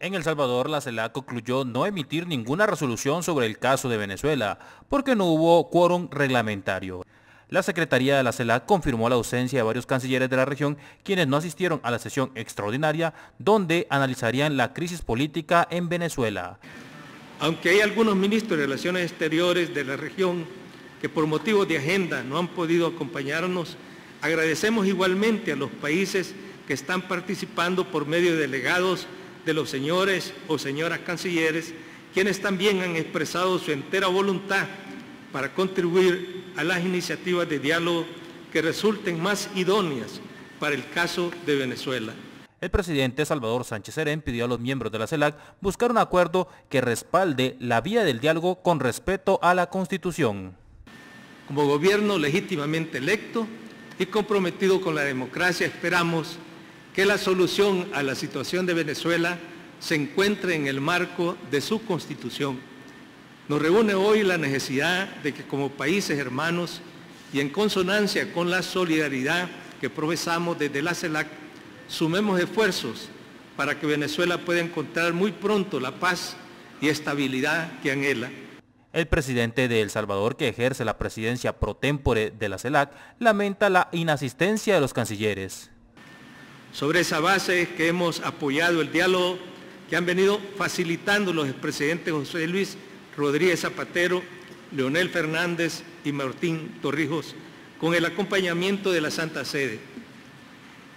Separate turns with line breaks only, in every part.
En El Salvador, la CELAC concluyó no emitir ninguna resolución sobre el caso de Venezuela, porque no hubo quórum reglamentario. La Secretaría de la CELAC confirmó la ausencia de varios cancilleres de la región, quienes no asistieron a la sesión extraordinaria, donde analizarían la crisis política en Venezuela.
Aunque hay algunos ministros de Relaciones Exteriores de la región que por motivos de agenda no han podido acompañarnos, agradecemos igualmente a los países que están participando por medio de delegados de los señores o señoras cancilleres, quienes también han expresado su entera voluntad para contribuir a las iniciativas de diálogo que resulten más idóneas para el caso de Venezuela.
El presidente Salvador Sánchez Serén pidió a los miembros de la CELAC buscar un acuerdo que respalde la vía del diálogo con respeto a la Constitución.
Como gobierno legítimamente electo y comprometido con la democracia, esperamos que la solución a la situación de Venezuela se encuentre en el marco de su Constitución nos reúne hoy la necesidad de que como países hermanos y en consonancia con la solidaridad que profesamos desde la CELAC, sumemos esfuerzos para que Venezuela pueda encontrar muy pronto la paz y estabilidad que anhela.
El presidente de El Salvador, que ejerce la presidencia pro tempore de la CELAC, lamenta la inasistencia de los cancilleres.
Sobre esa base es que hemos apoyado el diálogo que han venido facilitando los expresidentes José Luis Rodríguez Zapatero, Leonel Fernández y Martín Torrijos, con el acompañamiento de la Santa Sede.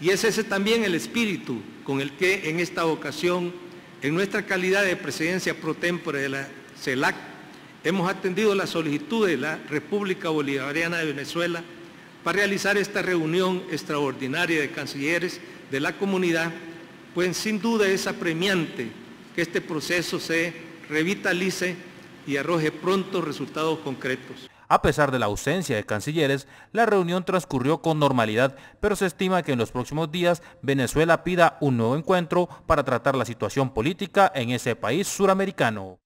Y es ese también el espíritu con el que en esta ocasión, en nuestra calidad de presidencia pro tempore de la CELAC, hemos atendido la solicitud de la República Bolivariana de Venezuela para realizar esta reunión extraordinaria de cancilleres de la comunidad, pues sin duda es apremiante que este proceso se revitalice y arroje pronto resultados concretos.
A pesar de la ausencia de cancilleres, la reunión transcurrió con normalidad, pero se estima que en los próximos días Venezuela pida un nuevo encuentro para tratar la situación política en ese país suramericano.